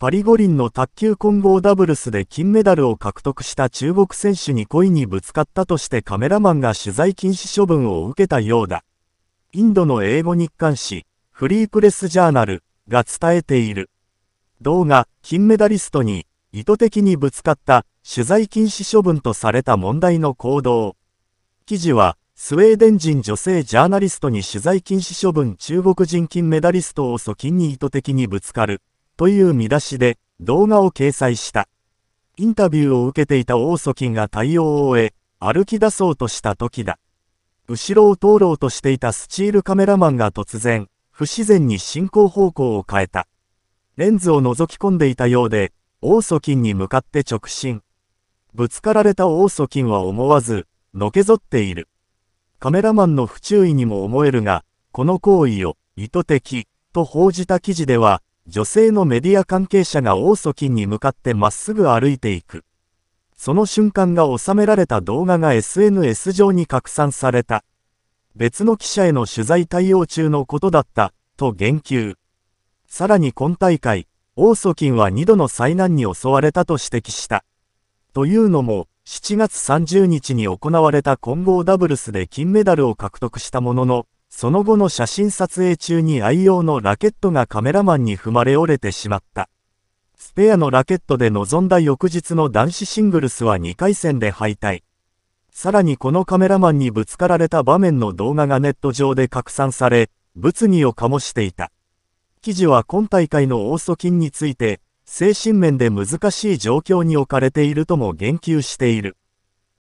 パリ五輪の卓球混合ダブルスで金メダルを獲得した中国選手に恋にぶつかったとしてカメラマンが取材禁止処分を受けたようだ。インドの英語日刊誌、フリープレスジャーナルが伝えている。動画、金メダリストに意図的にぶつかった取材禁止処分とされた問題の行動。記事は、スウェーデン人女性ジャーナリストに取材禁止処分中国人金メダリストを訴金に意図的にぶつかる。という見出しで動画を掲載した。インタビューを受けていたオーソキンが対応を終え、歩き出そうとした時だ。後ろを通ろうとしていたスチールカメラマンが突然、不自然に進行方向を変えた。レンズを覗き込んでいたようで、オーソキンに向かって直進。ぶつかられたオーソキンは思わず、のけぞっている。カメラマンの不注意にも思えるが、この行為を意図的と報じた記事では、女性のメディア関係者がオーソキンに向かってまっすぐ歩いていく。その瞬間が収められた動画が SNS 上に拡散された。別の記者への取材対応中のことだった、と言及。さらに今大会、オーソキンは2度の災難に襲われたと指摘した。というのも、7月30日に行われた混合ダブルスで金メダルを獲得したものの、その後の写真撮影中に愛用のラケットがカメラマンに踏まれ折れてしまった。スペアのラケットで臨んだ翌日の男子シングルスは2回戦で敗退。さらにこのカメラマンにぶつかられた場面の動画がネット上で拡散され、物議を醸していた。記事は今大会のオーソキンについて、精神面で難しい状況に置かれているとも言及している。